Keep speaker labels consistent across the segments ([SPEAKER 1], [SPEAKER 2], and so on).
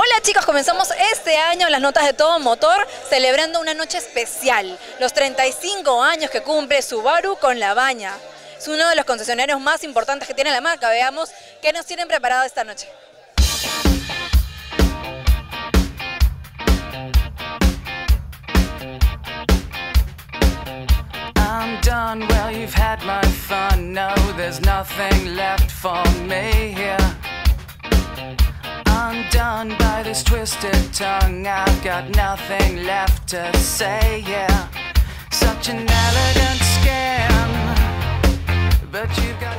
[SPEAKER 1] Hola chicos, comenzamos este año las notas de todo motor celebrando una noche especial, los 35 años que cumple Subaru con la baña. Es uno de los concesionarios más importantes que tiene la marca. Veamos qué nos tienen preparado esta noche.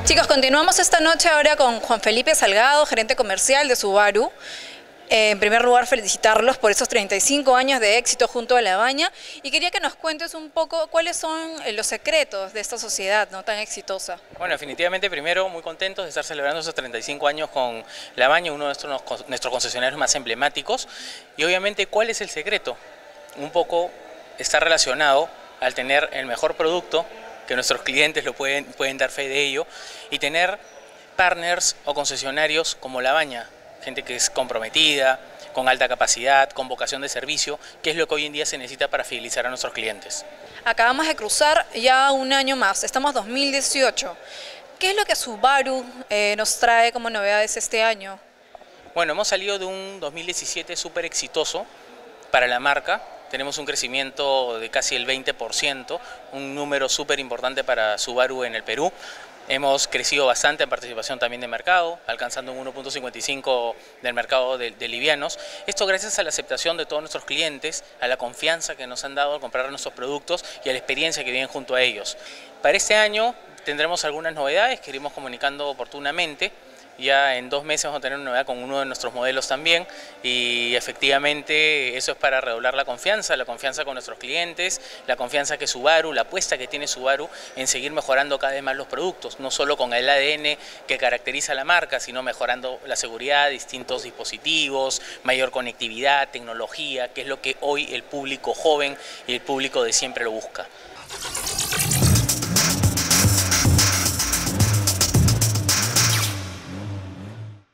[SPEAKER 1] Chicos, continuamos esta noche ahora con Juan Felipe Salgado, gerente comercial de Subaru. Eh, en primer lugar, felicitarlos por esos 35 años de éxito junto a La Baña y quería que nos cuentes un poco cuáles son eh, los secretos de esta sociedad no tan exitosa.
[SPEAKER 2] Bueno, definitivamente primero muy contentos de estar celebrando esos 35 años con La Baña, uno de nuestros, nuestros concesionarios más emblemáticos. Y obviamente, ¿cuál es el secreto? Un poco está relacionado al tener el mejor producto, que nuestros clientes lo pueden, pueden dar fe de ello, y tener partners o concesionarios como La Baña, gente que es comprometida, con alta capacidad, con vocación de servicio, que es lo que hoy en día se necesita para fidelizar a nuestros clientes.
[SPEAKER 1] Acabamos de cruzar ya un año más, estamos 2018. ¿Qué es lo que Subaru eh, nos trae como novedades este año?
[SPEAKER 2] Bueno, hemos salido de un 2017 súper exitoso para la marca. Tenemos un crecimiento de casi el 20%, un número súper importante para Subaru en el Perú. Hemos crecido bastante en participación también de mercado, alcanzando un 1.55 del mercado de, de, livianos. Esto gracias a la aceptación de todos nuestros clientes, a la confianza que nos han dado al comprar nuestros productos y a la experiencia que vienen junto a ellos. Para este año tendremos algunas novedades que iremos comunicando oportunamente. Ya en dos meses vamos a tener una novedad con uno de nuestros modelos también y efectivamente eso es para redoblar la confianza, la confianza con nuestros clientes, la confianza que Subaru, la apuesta que tiene Subaru en seguir mejorando cada vez más los productos, no solo con el ADN que caracteriza la marca, sino mejorando la seguridad, distintos dispositivos, mayor conectividad, tecnología, que es lo que hoy el público joven y el público de siempre lo busca.